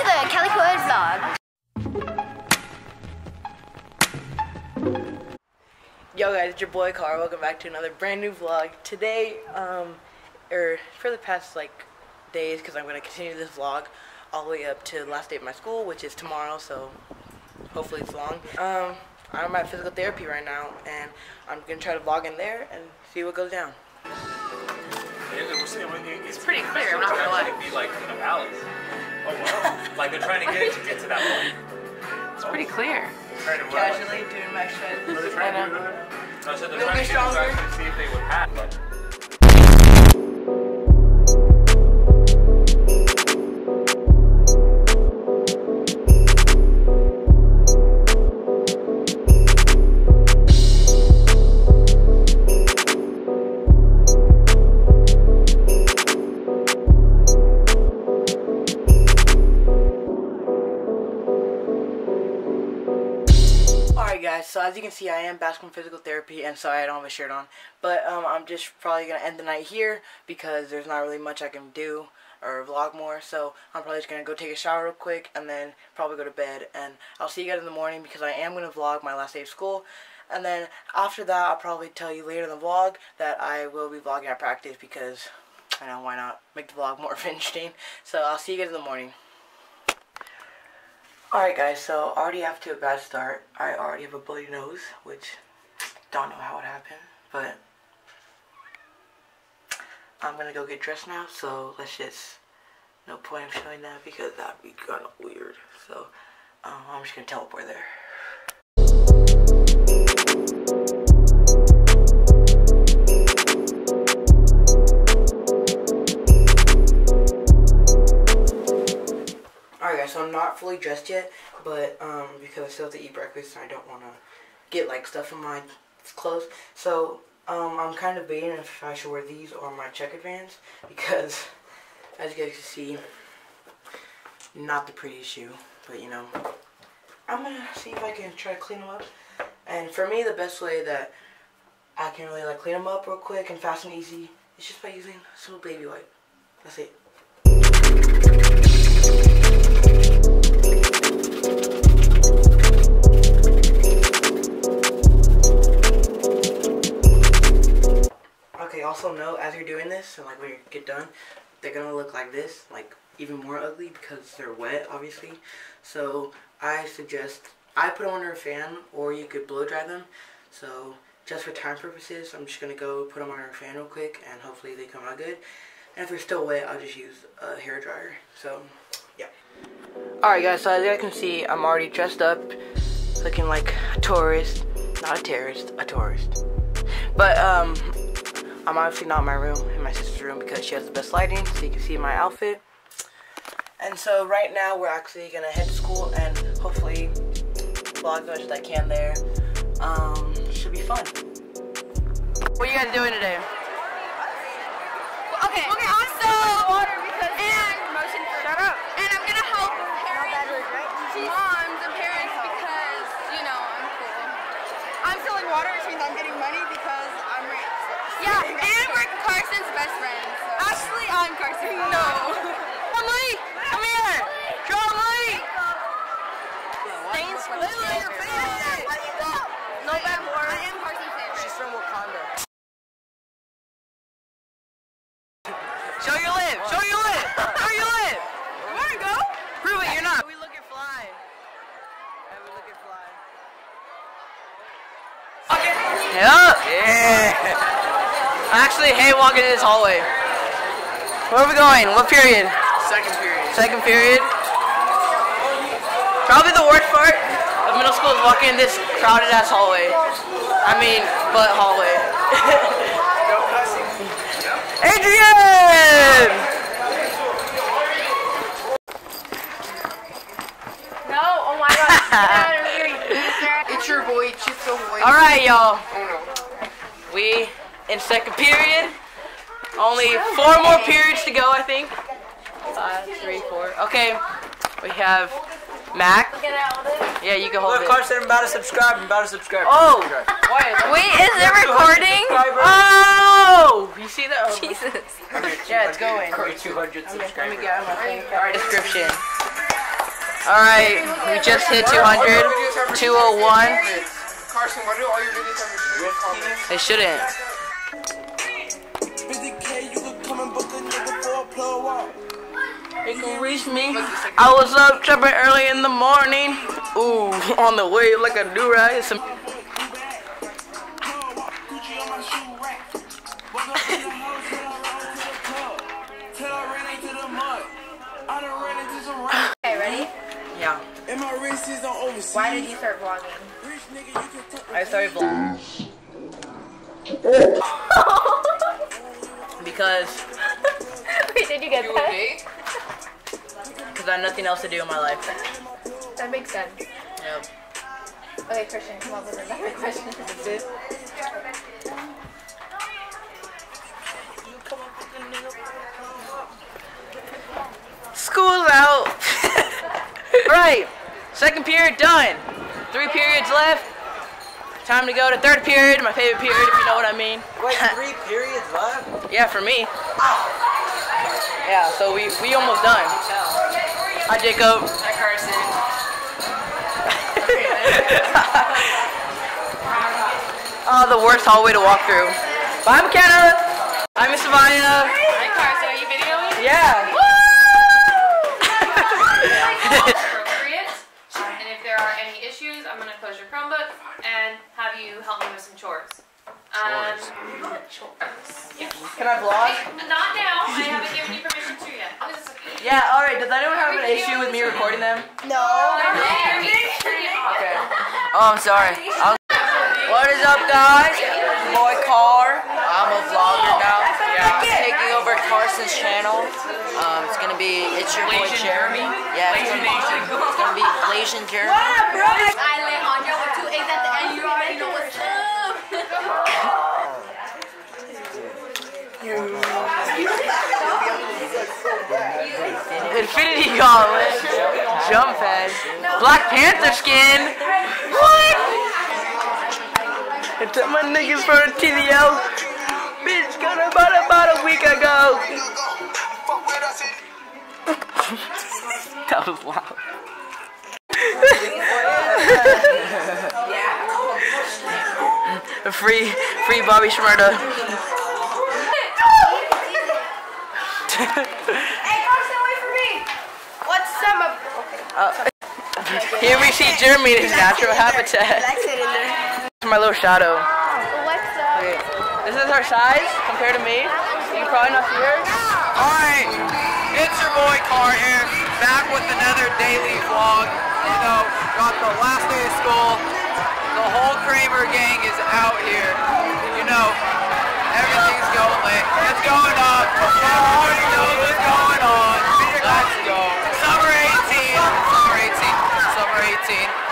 to the Cali Coed vlog. Yo guys, it's your boy Car. Welcome back to another brand new vlog. Today, um, or for the past like days, because I'm gonna continue this vlog all the way up to the last day of my school, which is tomorrow. So hopefully it's long. Um, I'm at physical therapy right now, and I'm gonna try to vlog in there and see what goes down. It's pretty clear, I'm not gonna lie. be like in the palace. Oh wow. Like they're trying to get to get to that point. It's pretty clear. Trying to run. Casually doing my Are they shit. trying to do that? No, so they're trying to get to see if they would pass. As you can see I am back from physical therapy and sorry I don't have a shirt on. But um, I'm just probably going to end the night here because there's not really much I can do or vlog more. So I'm probably just going to go take a shower real quick and then probably go to bed. And I'll see you guys in the morning because I am going to vlog my last day of school. And then after that I'll probably tell you later in the vlog that I will be vlogging at practice because I know why not make the vlog more interesting. So I'll see you guys in the morning. Alright guys, so already after a bad start, I already have a bloody nose, which don't know how it happened, but I'm gonna go get dressed now, so let's just, no point in showing that because that'd be kinda weird, so um, I'm just gonna teleport there. Fully dressed yet, but um, because I still have to eat breakfast and I don't want to get like stuff in my clothes. So um, I'm kind of debating if I should wear these or my checkered vans because as you guys can see, not the prettiest shoe, but you know, I'm to see if I can try to clean them up. And for me, the best way that I can really like clean them up real quick and fast and easy is just by using some baby wipe. That's it. Also note as you're doing this, and like when you get done, they're gonna look like this, like even more ugly because they're wet, obviously. So I suggest I put them under a fan, or you could blow dry them. So just for time purposes, I'm just gonna go put them under a fan real quick, and hopefully they come out good. And if they're still wet, I'll just use a hair dryer. So yeah. Alright guys, so as you can see, I'm already dressed up, looking like a tourist. Not a terrorist, a tourist. But, um, I'm obviously not in my room, in my sister's room, because she has the best lighting, so you can see my outfit. And so right now, we're actually gonna head to school and hopefully vlog as much as I can there. Um, should be fun. What are you guys doing today? Okay, okay, so, water because and promotion for, shut up. And I'm gonna help parents, moms and parents because, you know, I'm cool. I'm selling water, which means I'm getting money because I'm rich. Yeah, and we're Carson's best friends. So. Actually, I'm Carson. No. Emily, come here. Draw Emily. Thanks for your face. No bad word. I am Carson's favorite. She's from Wakanda. Show your lip! Show your lip! Show your lip! You wanna go? Prove it, you're not. We look at fly. Yeah, we look at fly. Yeah. Yeah. I actually hate walking in this hallway. Where are we going? What period? Second period. Second period. Probably the worst part of middle school is walking in this crowded ass hallway. I mean, butt hallway. Adrian! No, oh my god. Get out of It's your boy, Chitso Boy. All right, y'all. We in second period. Only four more periods to go, I think. Five, three, four. Okay, we have Mac. Get out of it. Yeah, you can hold Look, it. Carson, I'm about to subscribe. I'm about to subscribe. Oh, Wait, is it recording? oh! You see that? Oh, Jesus. Yeah, it's going. 200 subscribers. Let me get my thing. Alright, description. Alright, we just hit 200. 201. Carson, why do all your videos have restricted comments? They shouldn't. You can reach me. I was up jumping early in the morning. Ooh, on the way like a do rag. Some Gucci on my shoe rack. Woke up in the house, till I rolled to the club. Till I ran into the mud. I done ran into some rap. Okay, ready? yeah. And my wrist is on overseas. Why did you start vlogging? Rich nigga, you can tuck I started vlogging because Wait, did you get that? Because I have nothing else to do in my life. That makes sense. Yep. Okay, Christian, come up with another question. School's out. right. Second period done. Three periods left. Time to go to third period, my favorite period, if you know what I mean. Wait, three periods left? Yeah, for me. Yeah, so we we almost done. Hi, Jacob. Hi, Carson. oh, the worst hallway to walk through. Bye, McKenna. Hi, Miss Savannah. Hi, Carson. Are you videoing? Yeah. appropriate. And if there are any issues, I'm going to close your Chromebook and have you help me with some chores. Um, chores. Can I vlog? Not now. I haven't given you permission to yet. Yeah, alright. Does anyone have an issue with me recording them? No. Okay. Oh, I'm sorry. I'll- what is up, guys? Boy Car. I'm a vlogger now. Yeah, I'm taking over Carson's channel. Um, it's gonna be it's your boy Jeremy. Yeah, it's gonna, it's gonna be Blasian Jeremy. Alejandro with two A's at the end. You already know what's up. Infinity Gauntlet. Jump Head. Black Panther skin. What? It's my niggas for a TDL. Bitch, got about about a week ago. that was loud. free, free Bobby Shmurda. Hey, Carson, wait for me. What's of... Here we see Jeremy in his natural habitat. There. my little shadow. Okay. This is her size compared to me. You probably not see her. Alright, it's your boy Car here, back with another daily vlog. You know, got the last day of school. The whole Kramer gang is out here. You know, everything's going lit. It's going up. You already know what's going on. Let's go. Summer 18.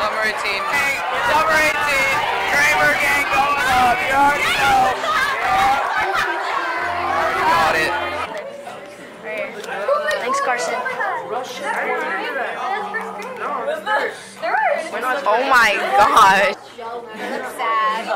Summer 18. Summer 18. Summer 18. Kramer gang going up. You already know. You got it. Thanks, Carson. Oh my god. Sad.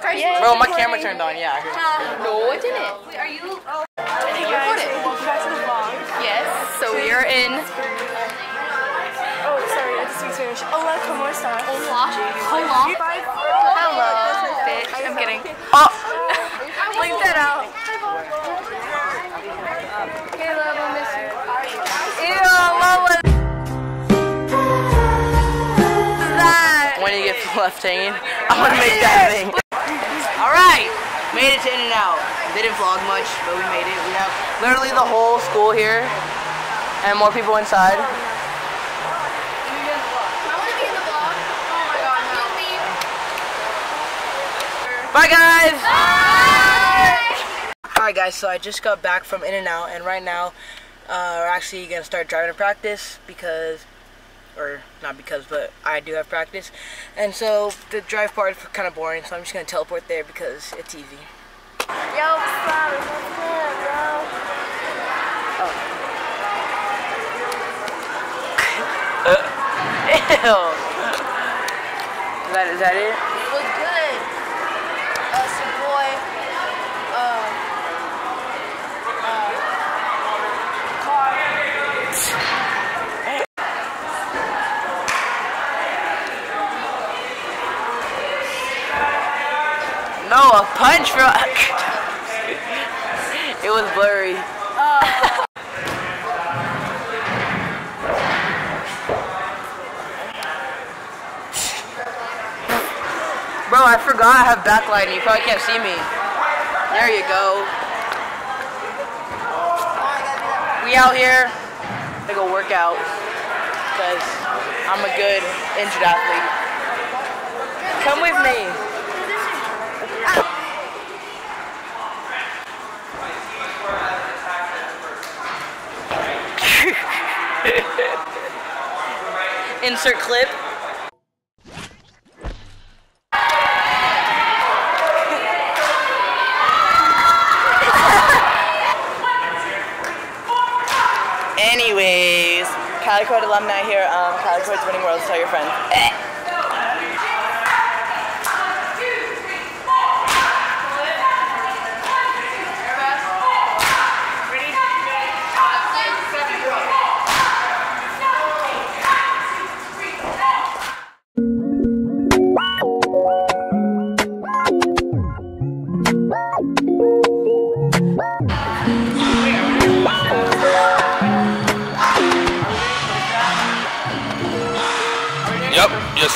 Carson. Bro, my camera turned on. Yeah. I heard. No, it didn't. Wait, are you? Oh. I think you recorded. Welcome back to the vlog. Yes. So we are in. Hola, ¿cómo estás? Hola. Hola. Hello. Bitch. I'm kidding. Oh. Leave that out. Caleb, I miss you. Ew, what was that? When you get left hanging, I'm gonna make that thing. Alright, made it to In-N-Out. Didn't vlog much, but we made it. We have literally the whole school here and more people inside. I want to be in the vlog. Oh my god, help me. Bye guys! Bye. Alright guys, so I just got back from In-N-Out and right now uh, we're actually gonna start driving to practice because or not because, but I do have practice. And so the drive part is kind of boring, so I'm just gonna teleport there because it's easy. Yo, what's up? Bro? Ew. Is that, is that it? What's good? Uh, it's your boy. Uh, uh, Car. Oh, punch from. it was blurry. Bro, I forgot I have backlighting. You probably can't see me. There you go. We out here to go work out because I'm a good injured athlete. Come with me. Insert clip. Cali Coed alumni here. Um, Cali Coed's winning worlds. Tell your friends.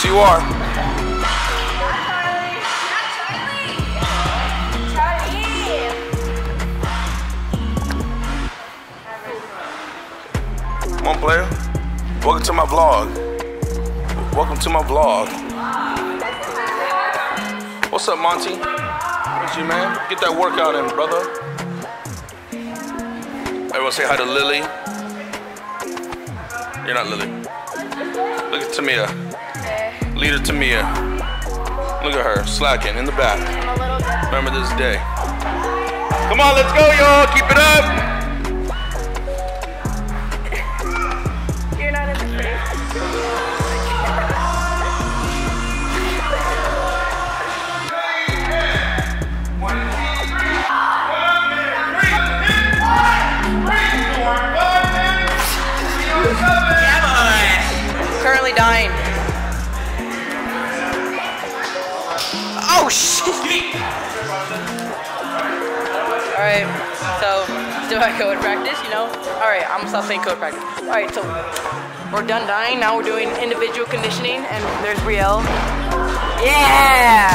You are. Come on, player. Welcome to my vlog. Welcome to my vlog. What's up, Monty? What's you, man? Get that workout in, brother. Everyone say hi to Lily. You're not Lily. Look at Tamia. Leader Tamia. Look at her, slacking in the back. Remember this day. Come on, let's go, y'all. Keep it up. So still at code practice, you know? Alright, I'm gonna stop saying code practice. Alright, so we're done dying. Now we're doing individual conditioning, and there's Brielle. Yeah!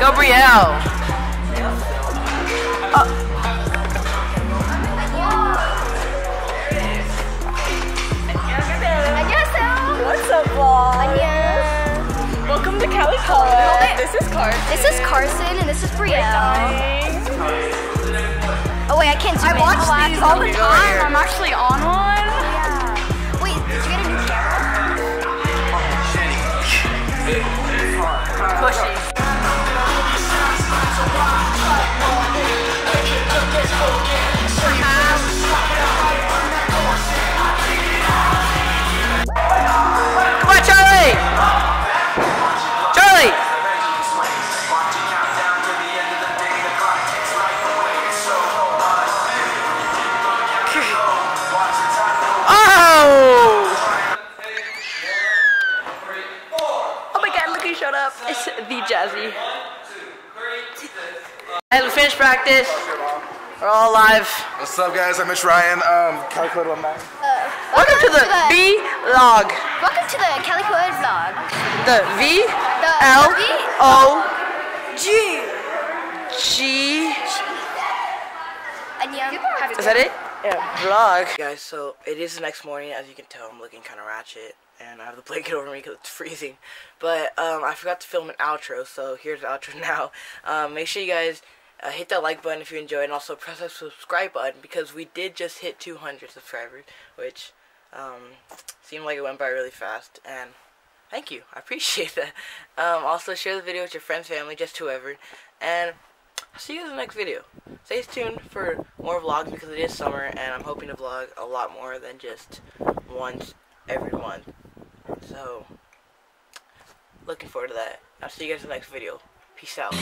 Go Brielle! What's up, vlog? Welcome to Cali College. This is Carson. This is Carson and this is Brielle. Watch I have these all the time. I'm actually on one. Hey, we finished practice. We're all alive. What's up, guys? I'm Mitch Ryan. Um, Calico alumni. Welcome to the V log. Welcome to the Cali Coed vlog. The V The L V O G. G. And you Is that it? Yeah, vlog. Guys, so it is the next morning. As you can tell, I'm looking kind of ratchet. And I have the blanket over me because it's freezing. But um, I forgot to film an outro, so here's the outro now. Um, make sure you guys uh, hit that like button if you enjoyed, and also press that subscribe button because we did just hit 200 subscribers, which um, seemed like it went by really fast. And thank you, I appreciate that. Um, also, share the video with your friends, family, just whoever. And I'll see you in the next video. Stay tuned for more vlogs because it is summer and I'm hoping to vlog a lot more than just once every month. So, looking forward to that. I'll see you guys in the next video. Peace out.